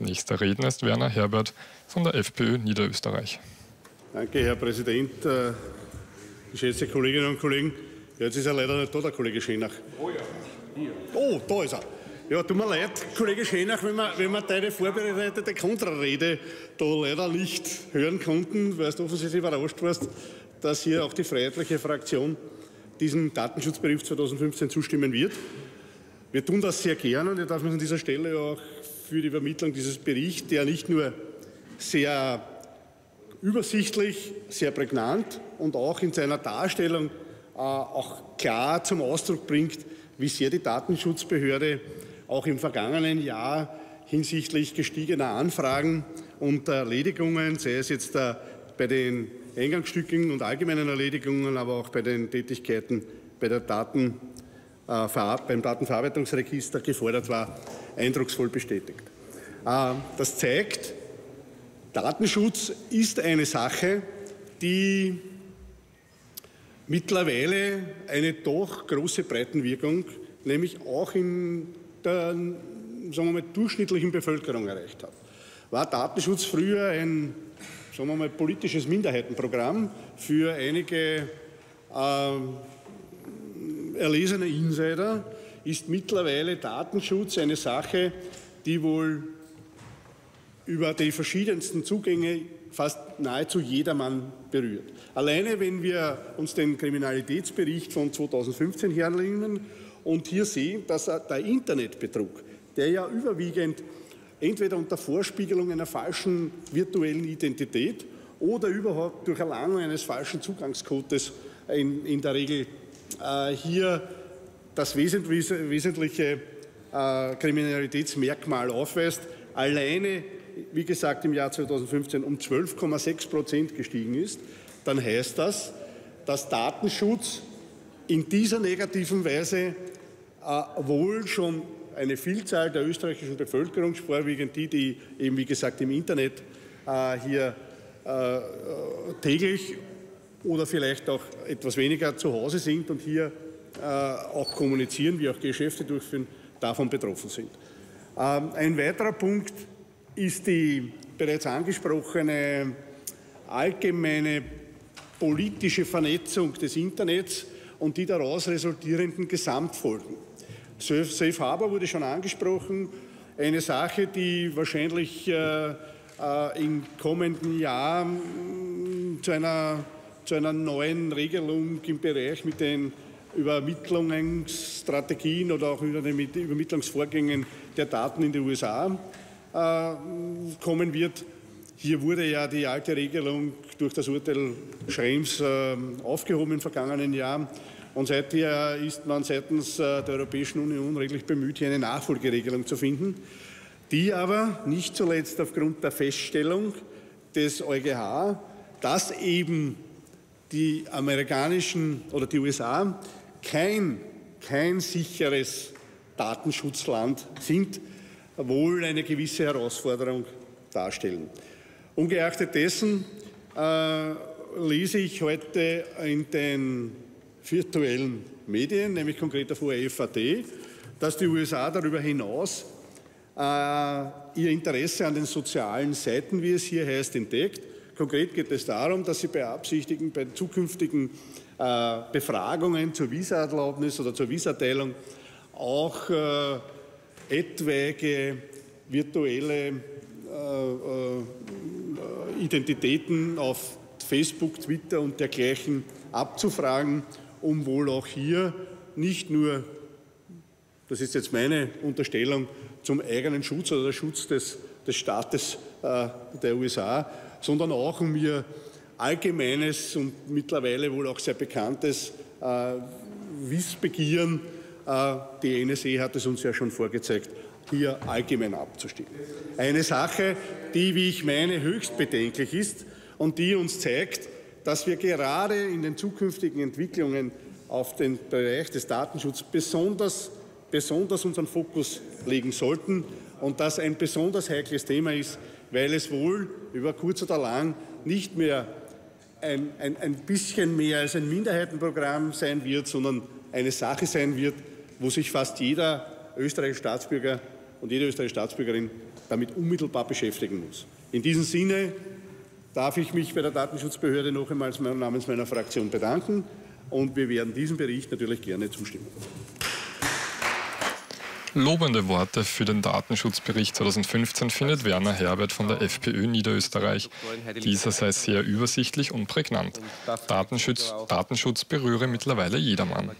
Nächster Redner ist Werner Herbert von der FPÖ Niederösterreich. Danke, Herr Präsident. Äh, geschätzte Kolleginnen und Kollegen, jetzt ist ja leider nicht da, der Kollege Schenach. Oh ja, hier. Oh, da ist er. Ja, tut mir leid, Kollege Schenach, wenn wir, wenn wir deine vorbereitete Kontrarede da leider nicht hören konnten, weil du offensichtlich überrascht warst, dass hier auch die Freiheitliche Fraktion diesem Datenschutzbericht 2015 zustimmen wird. Wir tun das sehr gerne und ich darf mich an dieser Stelle auch für die Übermittlung dieses Berichts, der nicht nur sehr übersichtlich, sehr prägnant und auch in seiner Darstellung äh, auch klar zum Ausdruck bringt, wie sehr die Datenschutzbehörde auch im vergangenen Jahr hinsichtlich gestiegener Anfragen und Erledigungen, sei es jetzt äh, bei den Eingangsstücken und allgemeinen Erledigungen, aber auch bei den Tätigkeiten bei der Daten, beim Datenverarbeitungsregister gefordert war, eindrucksvoll bestätigt. Äh, das zeigt, Datenschutz ist eine Sache, die mittlerweile eine doch große Breitenwirkung, nämlich auch in der sagen wir mal, durchschnittlichen Bevölkerung erreicht hat. War Datenschutz früher ein sagen wir mal, politisches Minderheitenprogramm für einige äh, erlesene Insider, ist mittlerweile Datenschutz eine Sache, die wohl über die verschiedensten Zugänge fast nahezu jedermann berührt. Alleine wenn wir uns den Kriminalitätsbericht von 2015 hernehmen und hier sehen, dass der Internetbetrug, der ja überwiegend entweder unter Vorspiegelung einer falschen virtuellen Identität oder überhaupt durch Erlangung eines falschen Zugangscodes in, in der Regel hier das wesentliche äh, Kriminalitätsmerkmal aufweist, alleine, wie gesagt, im Jahr 2015 um 12,6 Prozent gestiegen ist, dann heißt das, dass Datenschutz in dieser negativen Weise äh, wohl schon eine Vielzahl der österreichischen Bevölkerung, vorwiegend die, die eben wie gesagt im Internet äh, hier äh, äh, täglich oder vielleicht auch etwas weniger zu Hause sind und hier äh, auch kommunizieren, wie auch Geschäfte durchführen, davon betroffen sind. Ähm, ein weiterer Punkt ist die bereits angesprochene allgemeine politische Vernetzung des Internets und die daraus resultierenden Gesamtfolgen. Safe Harbor wurde schon angesprochen, eine Sache, die wahrscheinlich äh, äh, im kommenden Jahr mm, zu einer, zu einer neuen Regelung im Bereich mit den Übermittlungsstrategien oder auch über den Übermittlungsvorgängen der Daten in die USA äh, kommen wird. Hier wurde ja die alte Regelung durch das Urteil Schrems äh, aufgehoben im vergangenen Jahr. Und seither ist man seitens äh, der Europäischen Union regellich bemüht, hier eine Nachfolgeregelung zu finden, die aber nicht zuletzt aufgrund der Feststellung des EuGH, dass eben die amerikanischen oder die USA kein, kein sicheres Datenschutzland sind, wohl eine gewisse Herausforderung darstellen. Ungeachtet dessen äh, lese ich heute in den virtuellen Medien, nämlich konkret auf ORF.at, dass die USA darüber hinaus äh, ihr Interesse an den sozialen Seiten, wie es hier heißt, entdeckt. Konkret geht es darum, dass sie beabsichtigen, bei zukünftigen äh, Befragungen zur Visaerlaubnis oder zur Visateilung auch äh, etwaige virtuelle äh, äh, Identitäten auf Facebook, Twitter und dergleichen abzufragen um wohl auch hier nicht nur, das ist jetzt meine Unterstellung, zum eigenen Schutz oder der Schutz des, des Staates äh, der USA, sondern auch um ihr allgemeines und mittlerweile wohl auch sehr bekanntes äh, Wissbegieren, äh, die NSE hat es uns ja schon vorgezeigt, hier allgemein abzustimmen. Eine Sache, die, wie ich meine, höchst bedenklich ist und die uns zeigt, dass wir gerade in den zukünftigen Entwicklungen auf den Bereich des Datenschutzes besonders, besonders unseren Fokus legen sollten und das ein besonders heikles Thema ist, weil es wohl über kurz oder lang nicht mehr ein, ein, ein bisschen mehr als ein Minderheitenprogramm sein wird, sondern eine Sache sein wird, wo sich fast jeder österreichische Staatsbürger und jede österreichische Staatsbürgerin damit unmittelbar beschäftigen muss. In diesem Sinne darf ich mich bei der Datenschutzbehörde noch einmal namens meiner Fraktion bedanken und wir werden diesem Bericht natürlich gerne zustimmen. Lobende Worte für den Datenschutzbericht 2015 findet Werner Herbert von der FPÖ Niederösterreich. Dieser sei sehr übersichtlich und prägnant. Datenschutz, Datenschutz berühre mittlerweile jedermann.